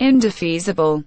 indefeasible.